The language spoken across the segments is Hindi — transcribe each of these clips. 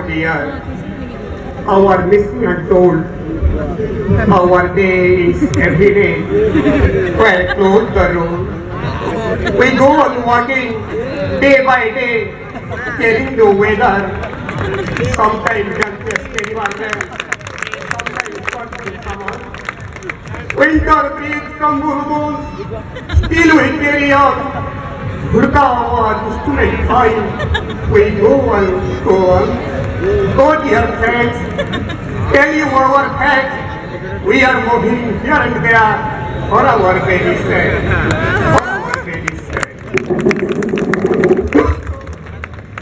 Oh dear, our mission untold. Our day is every day. Well, close the room. We go on walking day by day, checking the weather. Sometimes just something someone. Winter breeze come moves, still we carry on. Make time. We go on, go. Dear friends, tell you our facts. We are moving here and there for our very sake.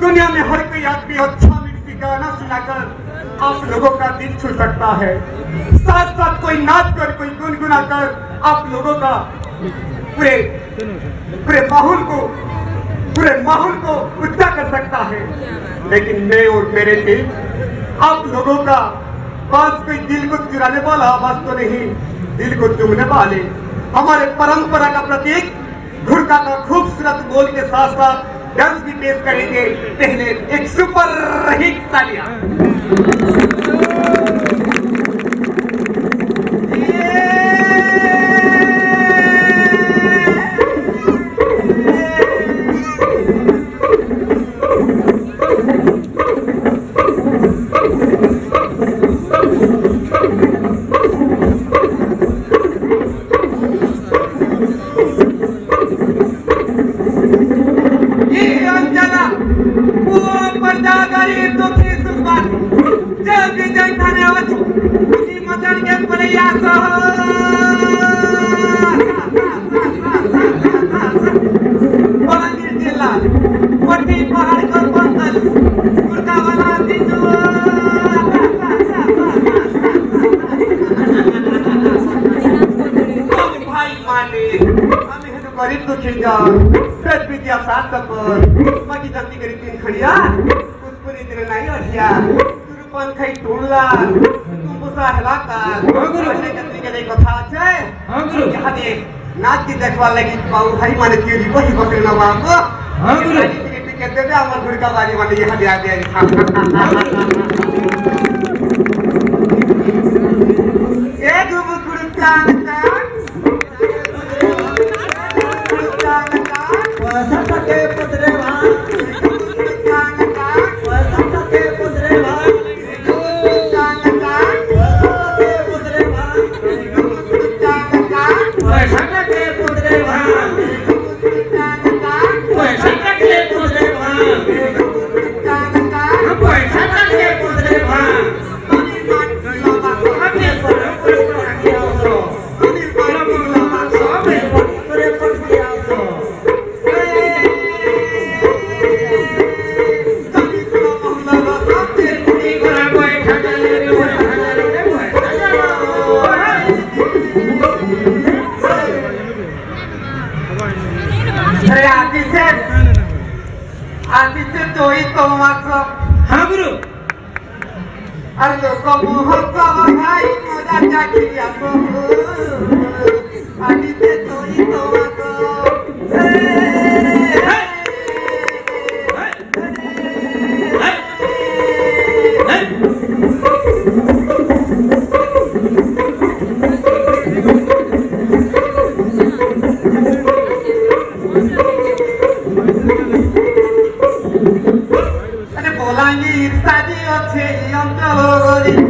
दुनिया में हर कोई आदमी अच्छा मिर्ची गाना सुनाकर आप लोगों का दिल छू सकता है साथ साथ कोई नाच कर कोई गुनगुना कर आप लोगों का पूरे पूरे माहौल को पूरे माहौल को ऊँचा कर सकता है। लेकिन मैं और मेरे टीम आप लोगों का बस कोई दिल को चुराने वाला आवाज़ तो नहीं, दिल को चुमने वाले। हमारे परंपरा का प्रतीक घुड़का का खूबसूरत बोल के साथ साथ डांस भी पेश करेंगे। पहले एक सुपर हिट तालियाँ। सात पर जल्दी करी तीन खड़िया। पुष्पुरी दिन नहीं अठिया तुरुपन खाई टोला तुम बुसा हेलाका अने जल्दी के देखो था छे हाँ गुरु। यहाँ देख नाच की देखवा लगी पाऊ भाई माने तिरी को ही बकरे ना बाको हाँ गुरु। टिकट दे दे हमर गुड़का बारी माने यहाँ दे आ दे एक गुरु चाँद वसंत अरे आधीचे आधीचे तोही तो वाचो हाँ गुरु अरे लोक महोत्सव घाई मोजाच्या खियाचो आधीचे तोही तो वाचो अरे अच्छे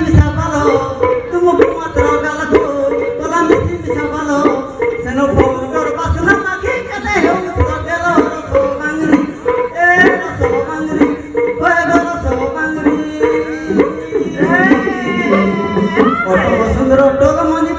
सुंदरो टोक मांझी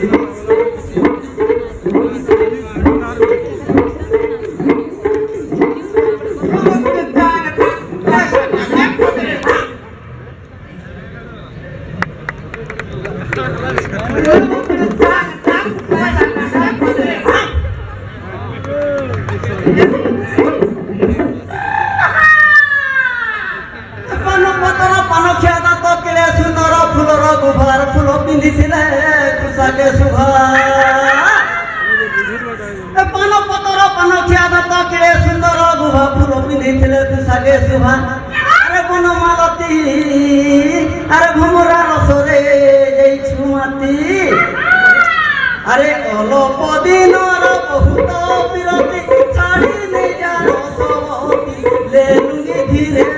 because দিলে সাগে শুভা আরে কোন মালতি, আরে ভুমরা রসরে এই ছুমাতি আরে অল্প দিন বহুত বিরতি ছাড়ি নিজা রসবতী লেঙ্গি ধীরে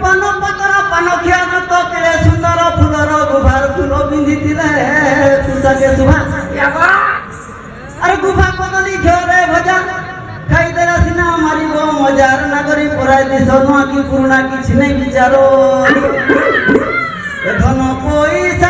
ପାନ ପତର ପାନ ଖିଆନ ତ କେଳେ ସୁନ୍ଦର ଫୁଲର ଗୁଭାର ଫୁଲ ପିନ୍ଧିଥିଲେ ତୁଷାକେ ଶୁଭା ଆରେ ଗୁଭା କଦଳୀ ଘିଅରେ ଭଜା ଖାଇଦେଲା ସିନା ମାରିବ ମଜାର ନାଗରି ପରାଇ ଦିଶ ନୂଆ କି ପୁରୁଣା କିଛି ନେଇ ବିଚାର ଏ ଧନ ପଇସା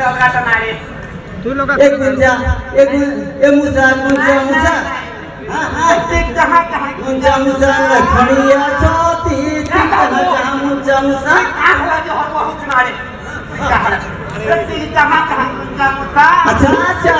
डगराटा मारे ए गुंजा ए ए मुसा गुंजा मुसा प्रत्येक जहाँ गुंजा मुसा खड़िया छाती जहाँ मुंजा मुसा आखला जो हर बहुत मारे प्रत्येक जहाँ गुंजा मुसा अच्छा अच्छा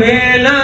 বেলা